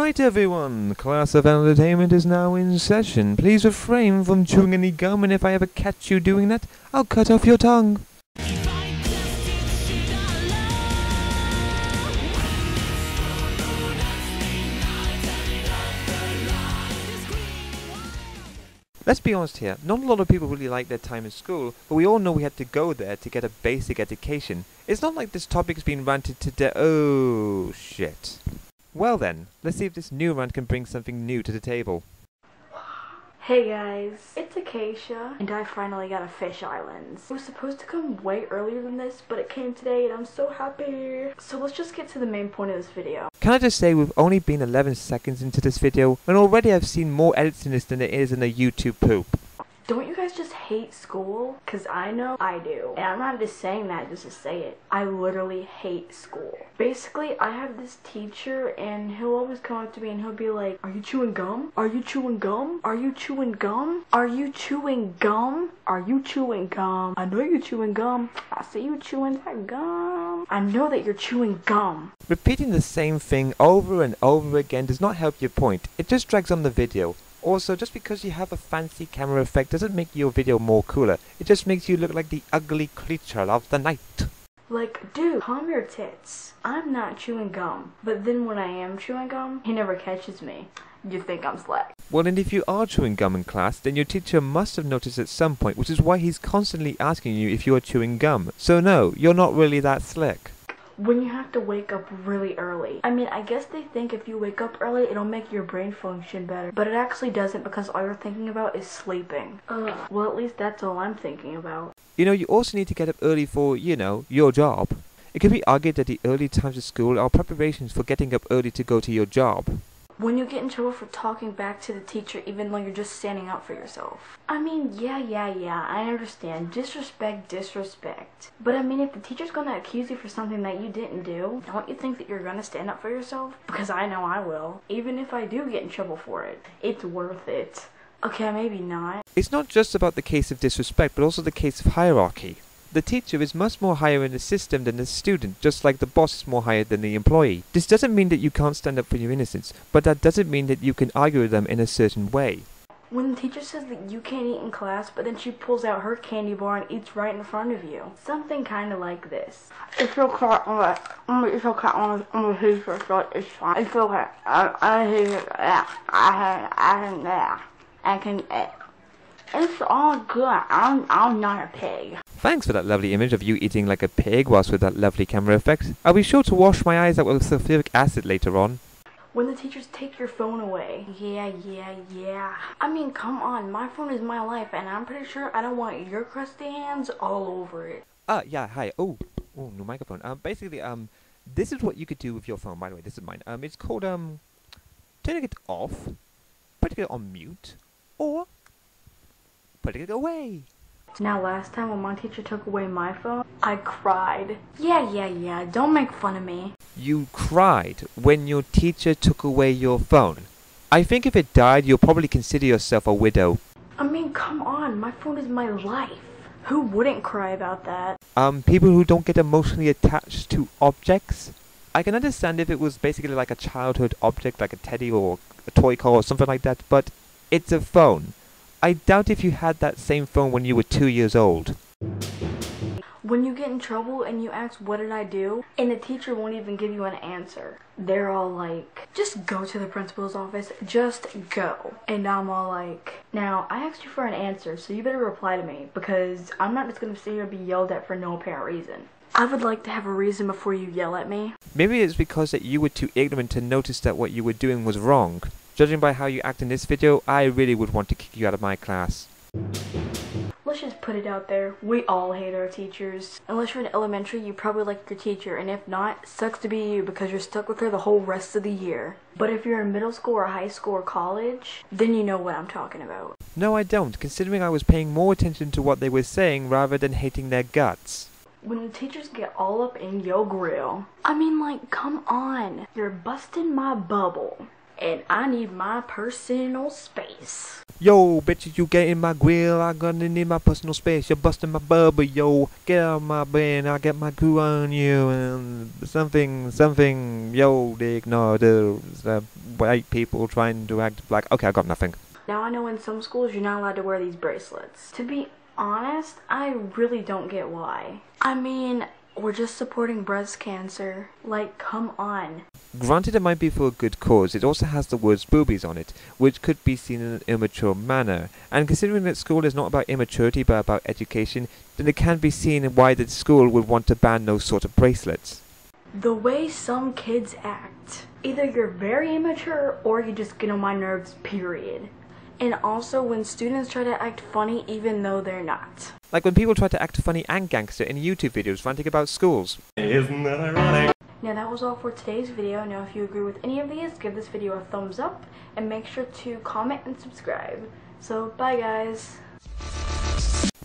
Alright everyone, class of entertainment is now in session. Please refrain from chewing any gum and if I ever catch you doing that, I'll cut off your tongue. Let's be honest here, not a lot of people really like their time in school, but we all know we had to go there to get a basic education. It's not like this topic's been ranted to de- Oh, shit. Well then, let's see if this new rant can bring something new to the table. Hey guys, it's Acacia, and I finally got a fisheye lens. It was supposed to come way earlier than this, but it came today, and I'm so happy. So let's just get to the main point of this video. Can I just say we've only been 11 seconds into this video, and already I've seen more edits in this than there is in a YouTube poop. Don't you guys just hate school? Cause I know I do. And I'm not just saying that just to say it. I literally hate school. Basically, I have this teacher and he'll always come up to me and he'll be like, Are you chewing gum? Are you chewing gum? Are you chewing gum? Are you chewing gum? Are you chewing gum? I know you're chewing gum. I see you chewing that gum. I know that you're chewing gum. Repeating the same thing over and over again does not help your point, it just drags on the video. Also, just because you have a fancy camera effect doesn't make your video more cooler. It just makes you look like the ugly creature of the night. Like, dude, calm your tits. I'm not chewing gum. But then when I am chewing gum, he never catches me. You think I'm slack. Well, and if you are chewing gum in class, then your teacher must have noticed at some point, which is why he's constantly asking you if you are chewing gum. So no, you're not really that slick. When you have to wake up really early. I mean, I guess they think if you wake up early, it'll make your brain function better. But it actually doesn't because all you're thinking about is sleeping. Ugh. Well, at least that's all I'm thinking about. You know, you also need to get up early for, you know, your job. It could be argued that the early times of school are preparations for getting up early to go to your job. When you get in trouble for talking back to the teacher even though you're just standing up for yourself. I mean, yeah, yeah, yeah, I understand. Disrespect, disrespect. But I mean, if the teacher's gonna accuse you for something that you didn't do, don't you think that you're gonna stand up for yourself? Because I know I will. Even if I do get in trouble for it, it's worth it. Okay, maybe not. It's not just about the case of disrespect, but also the case of hierarchy. The teacher is much more higher in the system than the student, just like the boss is more higher than the employee. This doesn't mean that you can't stand up for your innocence, but that doesn't mean that you can argue with them in a certain way. When the teacher says that you can't eat in class, but then she pulls out her candy bar and eats right in front of you. Something kind of like this. It's okay. I'm like, it's okay. I'm I'm a teacher, so it's fine. It's okay. I I hate it. Yeah, I can I can yeah. I can. Uh, it's all good. I'm I'm not a pig. Thanks for that lovely image of you eating like a pig whilst with that lovely camera effect. I'll be sure to wash my eyes out with sulfuric acid later on. When the teachers take your phone away. Yeah, yeah, yeah. I mean, come on. My phone is my life, and I'm pretty sure I don't want your crusty hands all over it. Uh, yeah, hi. Oh, oh, no microphone. Um, basically, um, this is what you could do with your phone. By the way, this is mine. Um, it's called um, turning it off, putting it on mute, or putting it away. Now, last time when my teacher took away my phone, I cried. Yeah, yeah, yeah. Don't make fun of me. You cried when your teacher took away your phone. I think if it died, you'll probably consider yourself a widow. I mean, come on. My phone is my life. Who wouldn't cry about that? Um, people who don't get emotionally attached to objects. I can understand if it was basically like a childhood object, like a teddy or a toy car or something like that, but it's a phone. I doubt if you had that same phone when you were two years old. When you get in trouble and you ask, What did I do? and the teacher won't even give you an answer. They're all like, Just go to the principal's office. Just go. And I'm all like, Now, I asked you for an answer, so you better reply to me because I'm not just gonna sit here and be yelled at for no apparent reason. I would like to have a reason before you yell at me. Maybe it's because that you were too ignorant to notice that what you were doing was wrong. Judging by how you act in this video, I really would want to kick you out of my class. Let's just put it out there. We all hate our teachers. Unless you're in elementary, you probably like your teacher, and if not, sucks to be you because you're stuck with her the whole rest of the year. But if you're in middle school or high school or college, then you know what I'm talking about. No, I don't, considering I was paying more attention to what they were saying rather than hating their guts. When the teachers get all up in your grill, I mean, like, come on. You're busting my bubble. And I need my personal space. Yo, bitches, you get in my grill, I gonna need my personal space. You're busting my bubble, yo. Get out of my brain, I get my crew on you. And something, something, yo, they ignore the, the white people trying to act black. Okay, I got nothing. Now I know in some schools you're not allowed to wear these bracelets. To be honest, I really don't get why. I mean, we're just supporting breast cancer. Like, come on. Granted, it might be for a good cause, it also has the words boobies on it, which could be seen in an immature manner. And considering that school is not about immaturity but about education, then it can be seen why the school would want to ban those sort of bracelets. The way some kids act. Either you're very immature or you just get on my nerves, period. And also when students try to act funny even though they're not. Like when people try to act funny and gangster in YouTube videos ranting about schools. Isn't that ironic? Now that was all for today's video. Now if you agree with any of these, give this video a thumbs up and make sure to comment and subscribe. So bye guys.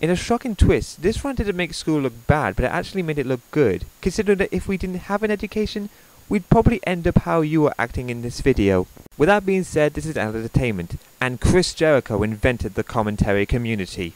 In a shocking twist, this rant didn't make school look bad, but it actually made it look good, considering that if we didn't have an education, we'd probably end up how you are acting in this video. With that being said, this is Entertainment, and Chris Jericho invented the commentary community.